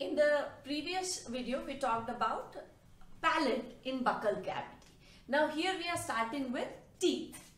In the previous video, we talked about palate in buccal cavity. Now here we are starting with teeth.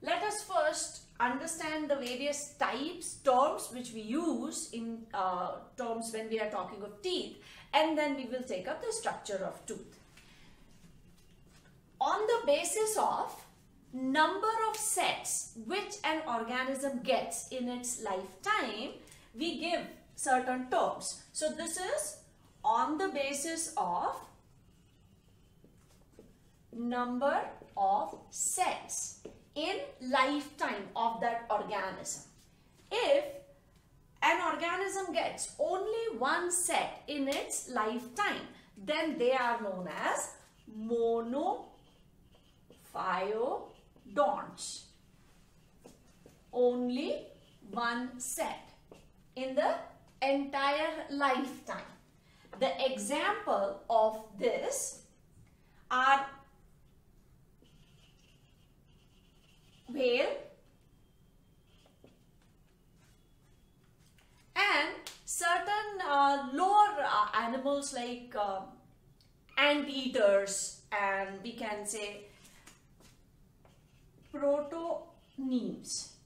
Let us first understand the various types, terms which we use in uh, terms when we are talking of teeth and then we will take up the structure of tooth. On the basis of number of sets which an organism gets in its lifetime, we give certain terms. So this is on the basis of number of sets in lifetime of that organism. If an organism gets only one set in its lifetime, then they are known as set in the entire lifetime. The example of this are whale and certain uh, lower uh, animals like uh, anteaters and we can say protonemes.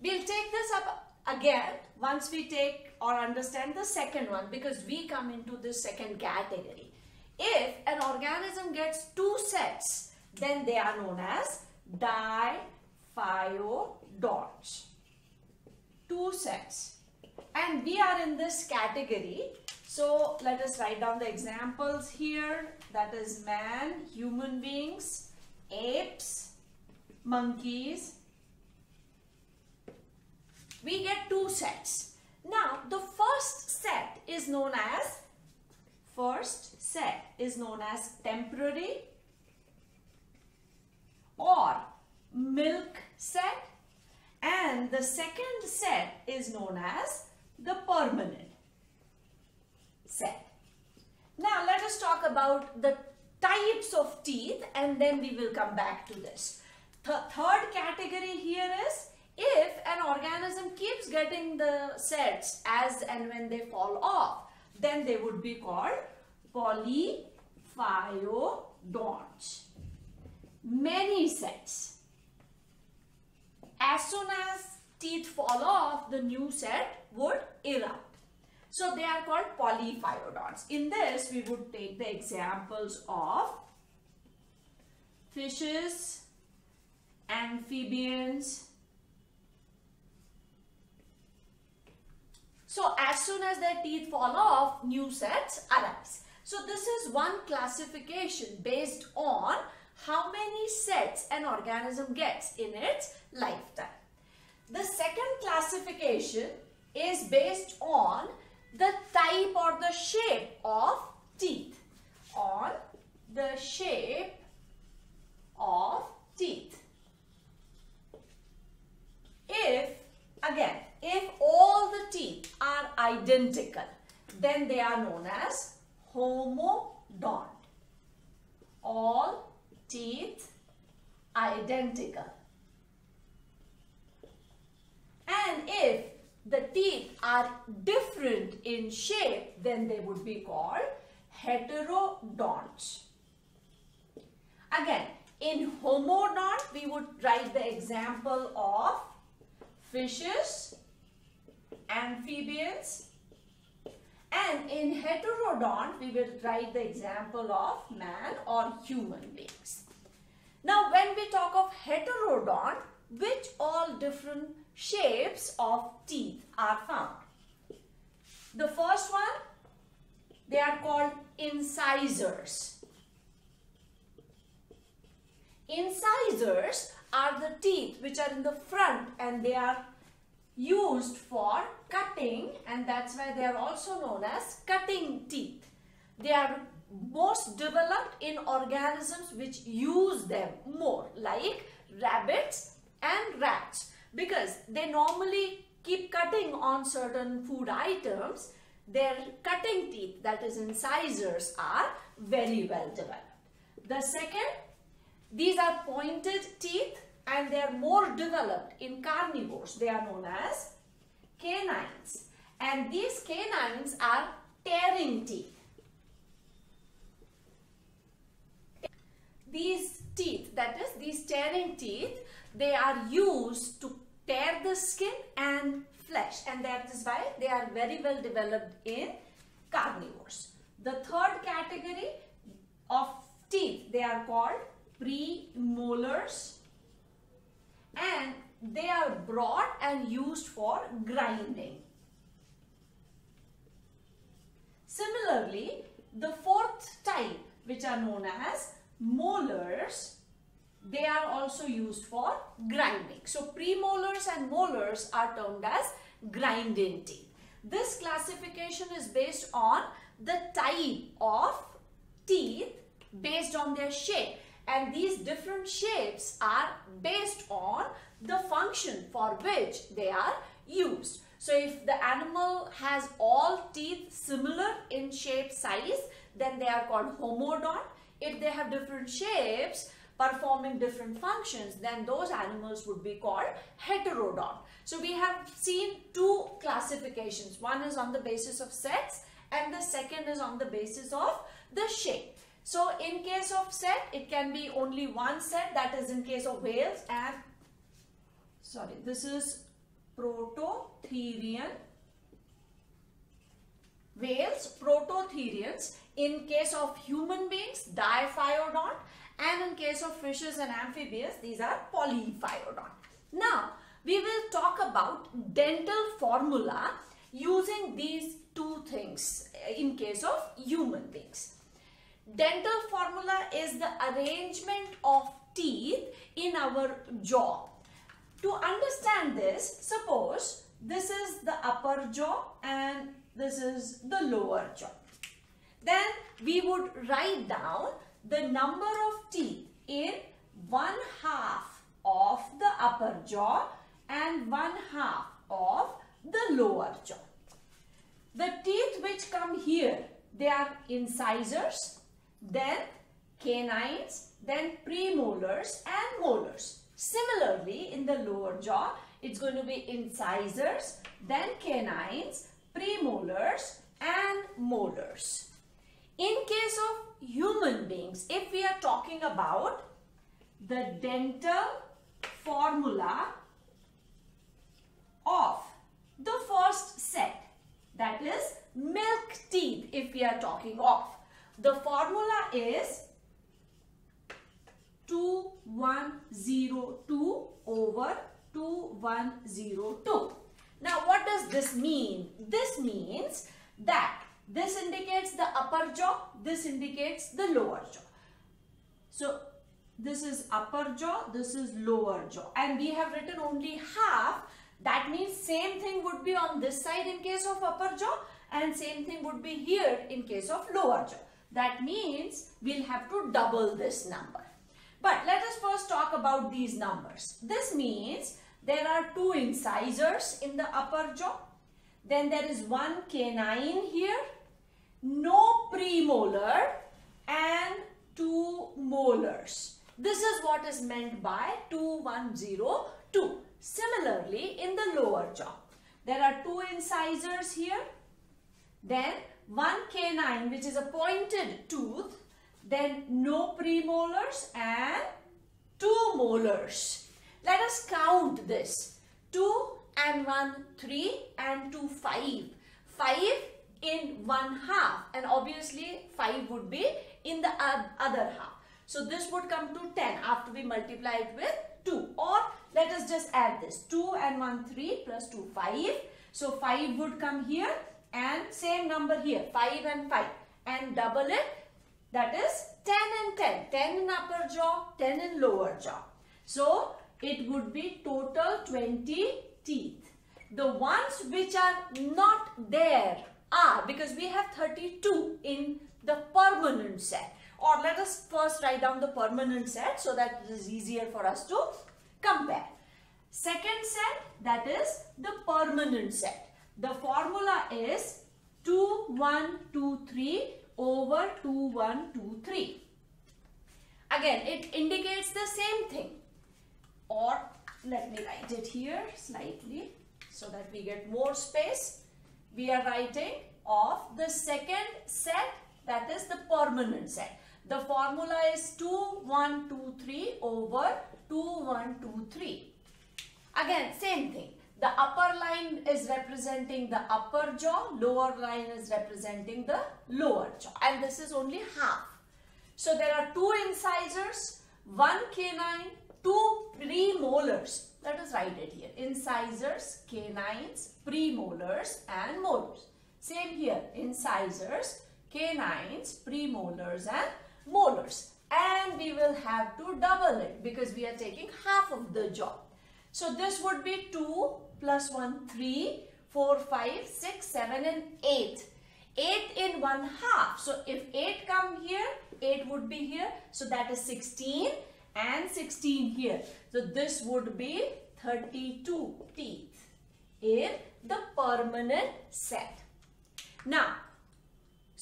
We'll take this up again once we take or understand the second one because we come into this second category. If an organism gets two sets, then they are known as diphyodonts. Two sets. And we are in this category so let us write down the examples here. That is man, human beings, apes, monkeys. We get two sets. Now the first set is known as first set is known as temporary or milk set and the second set is known as the permanent set. Now let us talk about the types of teeth and then we will come back to this. The third category here is if an organism keeps getting the sets as and when they fall off, then they would be called polyphyodonts. Many sets. As soon as teeth fall off, the new set would erupt. So they are called polyphyodonts. In this, we would take the examples of fishes, amphibians. So as soon as their teeth fall off, new sets arise. So this is one classification based on how many sets an organism gets in its lifetime. The second classification is based on the type or the shape of teeth or the shape of teeth. If, again, if all the teeth are identical, then they are known as homodont. All teeth identical. And if the teeth are different in shape, then they would be called heterodonts. Again, in homodont, we would write the example of fishes, amphibians, and in heterodont, we will write the example of man or human beings. Now, when we talk of heterodont, which all different shapes of teeth are found. The first one, they are called incisors. Incisors are the teeth which are in the front and they are used for cutting and that's why they are also known as cutting teeth. They are most developed in organisms which use them more like rabbits and rats because they normally keep cutting on certain food items their cutting teeth that is incisors are very well developed. The second These are pointed teeth and they are more developed in carnivores. They are known as canines. And these canines are tearing teeth. These teeth, that is these tearing teeth, they are used to tear the skin and flesh and that is why they are very well developed in carnivores. The third category of teeth, they are called premolars and they are brought and used for grinding. Similarly, the fourth type which are known as molars, they are also used for grinding. So premolars and molars are termed as grinding teeth. This classification is based on the type of teeth based on their shape and these different shapes are based on the function for which they are used. So if the animal has all teeth similar in shape size then they are called homodont. If they have different shapes performing different functions then those animals would be called heterodont. So we have seen two classifications. One is on the basis of sets and the second is on the basis of the shape. So in case of set, it can be only one set that is in case of whales and sorry, this is Prototherian whales, Prototherians. In case of human beings, Diphyodont and in case of fishes and amphibians, these are Polyphyodont. Now, we will talk about dental formula using these two things in case of human beings. Dental formula is the arrangement of teeth in our jaw. To understand this, suppose this is the upper jaw and this is the lower jaw. Then we would write down the number of teeth in one half of the upper jaw and one half of the lower jaw. The teeth which come here, they are incisors then canines, then premolars and molars. Similarly, in the lower jaw, it's going to be incisors, then canines, premolars and molars. In case of human beings, if we are talking about the dental formula of the first set, that is milk teeth if we are talking of. The formula is 2102 over 2102. Now what does this mean? This means that this indicates the upper jaw, this indicates the lower jaw. So this is upper jaw, this is lower jaw and we have written only half. That means same thing would be on this side in case of upper jaw and same thing would be here in case of lower jaw. That means we'll have to double this number. But let us first talk about these numbers. This means there are two incisors in the upper jaw. Then there is one canine here, no premolar and two molars. This is what is meant by 2102. Similarly, in the lower jaw, there are two incisors here. Then one canine which is a pointed tooth, then no premolars and two molars. Let us count this. 2 and 1, 3 and 2, 5. 5 in one half and obviously 5 would be in the other half. So this would come to 10 after we multiply it with 2 or let us just add this 2 and 1 3 plus 2 5. So 5 would come here and same number here 5 and 5 and double it that is 10 and 10 10 in upper jaw 10 in lower jaw. So it would be total 20 teeth. The ones which are not there are because we have 32 in the permanent set. Or let us first write down the permanent set so that it is easier for us to compare. Second set that is the permanent set the formula is 2123 over 2123. Again, it indicates the same thing. Or let me write it here slightly so that we get more space. We are writing of the second set that is the permanent set. The formula is 2, 1, 2, 3 over 2, 1, 2, 3. Again, same thing. The upper line is representing the upper jaw, lower line is representing the lower jaw. And this is only half. So there are two incisors, one canine, two premolars. Let us write it here. Incisors, canines, premolars and molars. Same here. Incisors, canines, premolars and molars. And we will have to double it because we are taking half of the jaw. So this would be 2 plus 1, 3, 4, 5, 6, 7 and 8. 8 in 1 half. So if 8 come here, 8 would be here. So that is 16 and 16 here. So this would be 32 teeth in the permanent set. Now,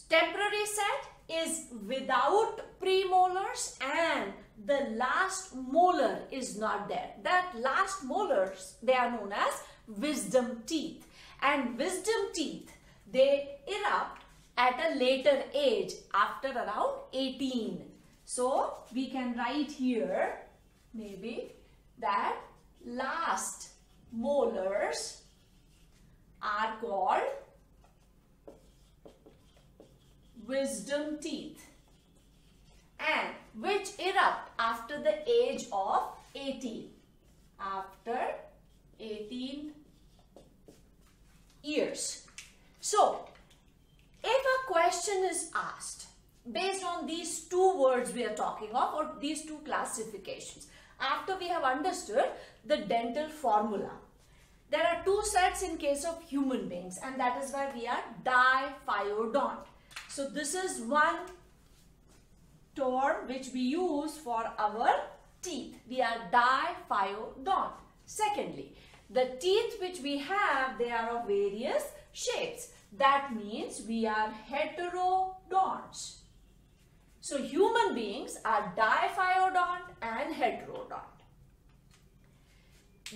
temporary set is without premolars and the last molar is not there. That last molars, they are known as wisdom teeth. And wisdom teeth, they erupt at a later age after around 18. So, we can write here maybe that last molars are called wisdom teeth and which erupt after the age of 18. After 18 years. So, if a question is asked based on these two words we are talking of or these two classifications, after we have understood the dental formula, there are two sets in case of human beings and that is why we are diphyodont. So this is one term which we use for our teeth. We are diphyodont. Secondly, the teeth which we have, they are of various shapes. That means we are heterodonts. So human beings are diphyodont and heterodont.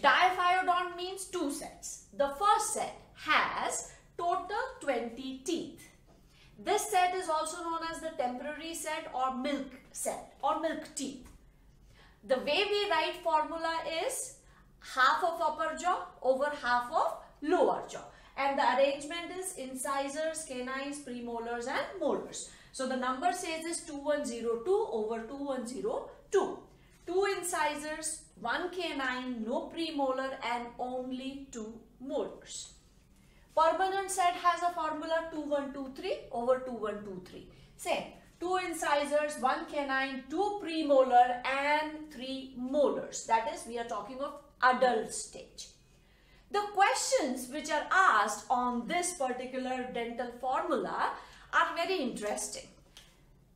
Diphyodont means two sets. The first set has total 20 teeth. This set is also known as the temporary set or milk set or milk teeth. The way we write formula is half of upper jaw over half of lower jaw. And the arrangement is incisors, canines, premolars and molars. So the number says is 2102 over 2102. Two incisors, one canine, no premolar and only two molars. Permanent set has a formula 2123 over 2123. Same. Two incisors, one canine, two premolar and three molars. That is, we are talking of adult stage. The questions which are asked on this particular dental formula are very interesting.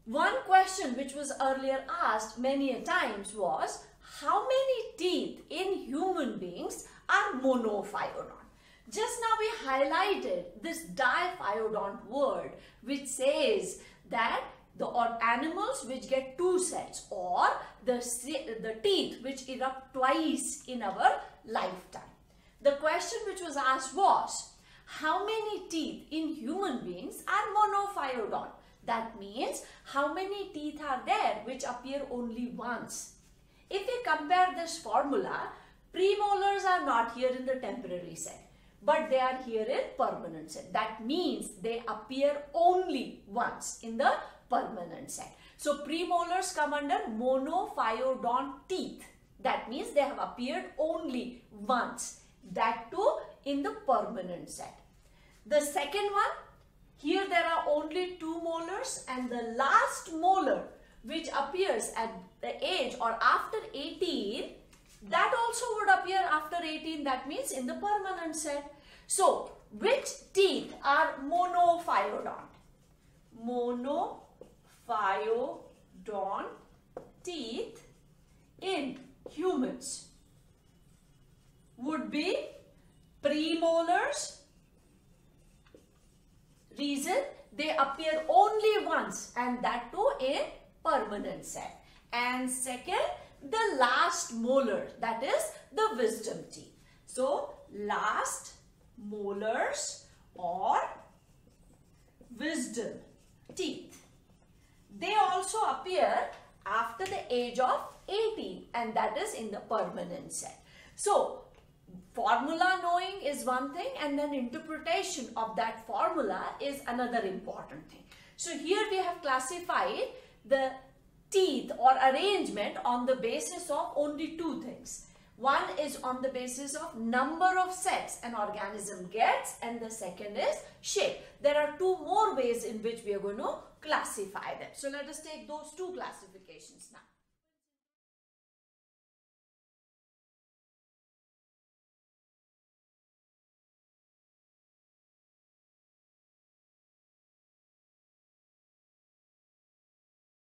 One question which was earlier asked many a times was, how many teeth in human beings are monophyodont? Just now we highlighted this diphyodont word which says that the or animals which get two sets or the, the teeth which erupt twice in our lifetime. The question which was asked was, how many teeth in human beings are monophyodont? That means how many teeth are there which appear only once. If we compare this formula, premolars are not here in the temporary set but they are here in permanent set. That means they appear only once in the permanent set. So premolars come under monophyodont teeth. That means they have appeared only once. That too in the permanent set. The second one, here there are only two molars and the last molar which appears at the age or after 18 that also would appear after 18 that means in the permanent set. So which teeth are monophyodont? Monophyodont teeth in humans would be premolars. Reason they appear only once and that too in permanent set. and second the last molar that is the wisdom teeth. So last molars or wisdom teeth. They also appear after the age of 18 and that is in the permanent set. So formula knowing is one thing and then interpretation of that formula is another important thing. So here we have classified the teeth or arrangement on the basis of only two things. One is on the basis of number of sets an organism gets and the second is shape. There are two more ways in which we are going to classify them. So let us take those two classifications now.